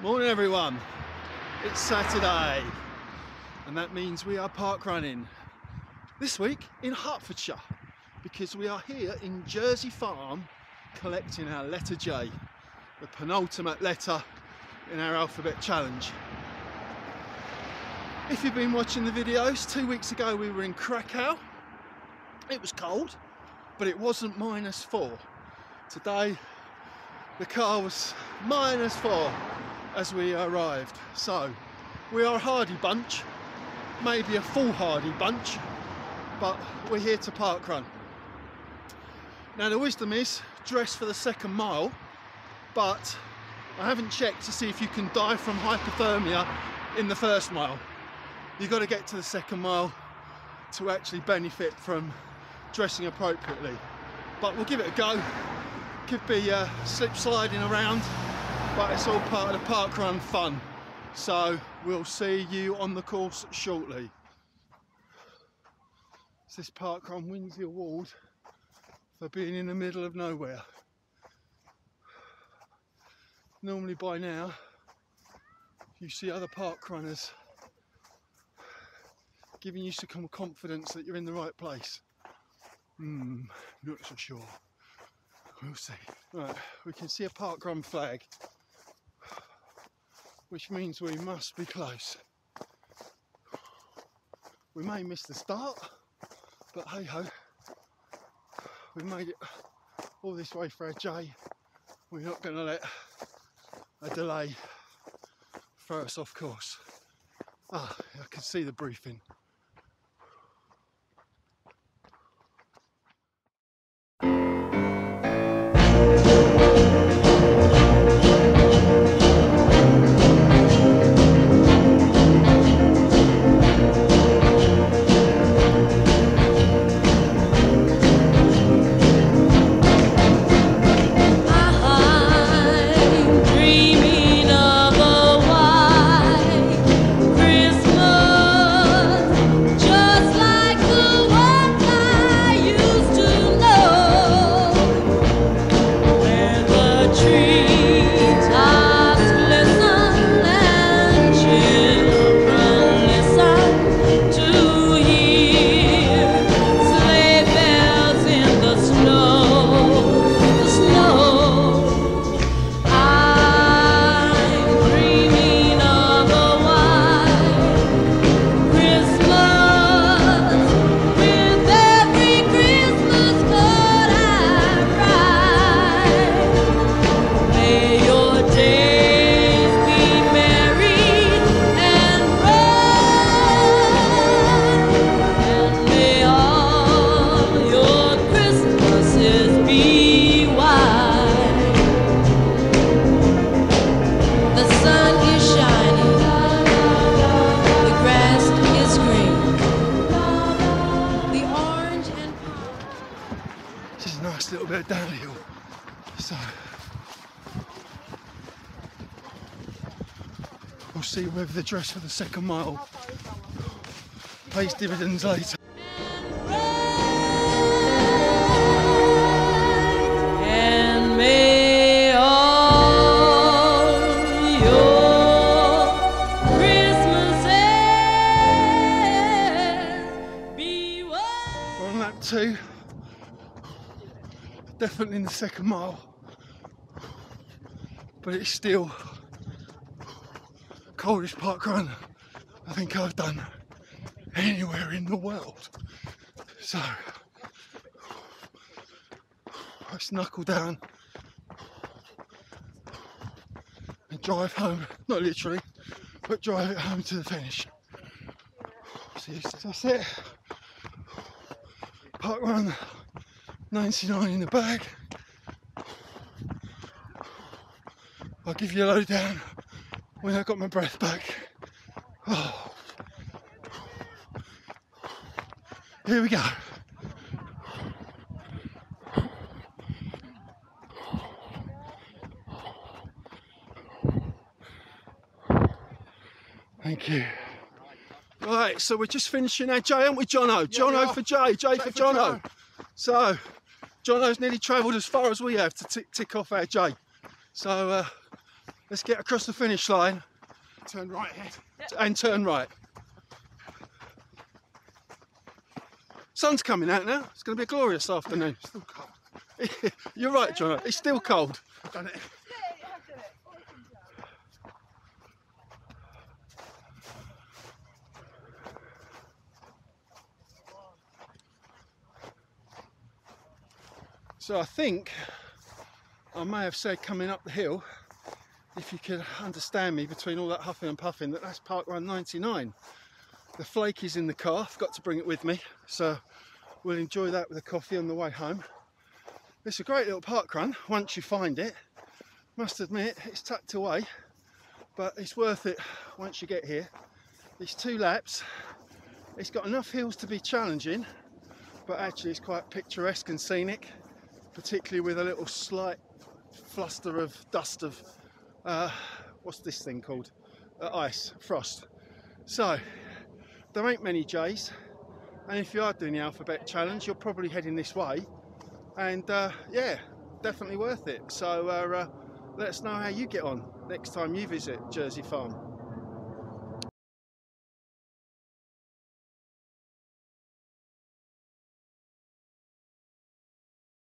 Morning everyone. It's Saturday and that means we are park running this week in Hertfordshire because we are here in Jersey Farm collecting our letter J, the penultimate letter in our alphabet challenge. If you've been watching the videos, two weeks ago we were in Krakow. It was cold, but it wasn't minus four. Today the car was minus four as we arrived. So we are a hardy bunch, maybe a foolhardy bunch, but we're here to park run. Now the wisdom is dress for the second mile, but I haven't checked to see if you can die from hypothermia in the first mile. You've got to get to the second mile to actually benefit from dressing appropriately. But we'll give it a go. Could be uh, slip sliding around, but it's all part of the park run fun. So we'll see you on the course shortly. This park run wins the award for being in the middle of nowhere. Normally by now you see other park runners giving you some confidence that you're in the right place. Hmm, not so sure. We'll see. Right, we can see a park run flag, which means we must be close. We may miss the start, but hey ho, we made it all this way for our J. We're not going to let a delay throw us off course. Ah, I can see the briefing. Nice little bit downhill. So we'll see whether the dress for the second mile pays dividends later. Definitely in the second mile. But it's still coldest park run I think I've done anywhere in the world. So let's knuckle down and drive home. Not literally, but drive it home to the finish. So that's it. Park run 99 in the bag. I'll give you a lowdown when I got my breath back. Oh. Here we go. Thank you. Right, so we're just finishing our J, aren't we, Jono? Jono for J, J, for for Jono. Jono. So, Jono's nearly travelled as far as we have to tick, tick off our J. So, uh, Let's get across the finish line. Turn right ahead and turn right. Sun's coming out now. It's going to be a glorious afternoon. Still cold. You're right, John. It's still cold. Done it. So I think I may have said coming up the hill, if you could understand me between all that huffing and puffing, that that's Park Run 99. The flake is in the car, I've got to bring it with me, so we'll enjoy that with a coffee on the way home. It's a great little park run once you find it. Must admit, it's tucked away, but it's worth it once you get here. It's two laps, it's got enough hills to be challenging, but actually it's quite picturesque and scenic particularly with a little slight fluster of dust of uh, what's this thing called? Uh, ice, frost. So there ain't many J's, and if you are doing the alphabet challenge, you're probably heading this way, and uh, yeah, definitely worth it. So uh, uh, let us know how you get on next time you visit Jersey Farm.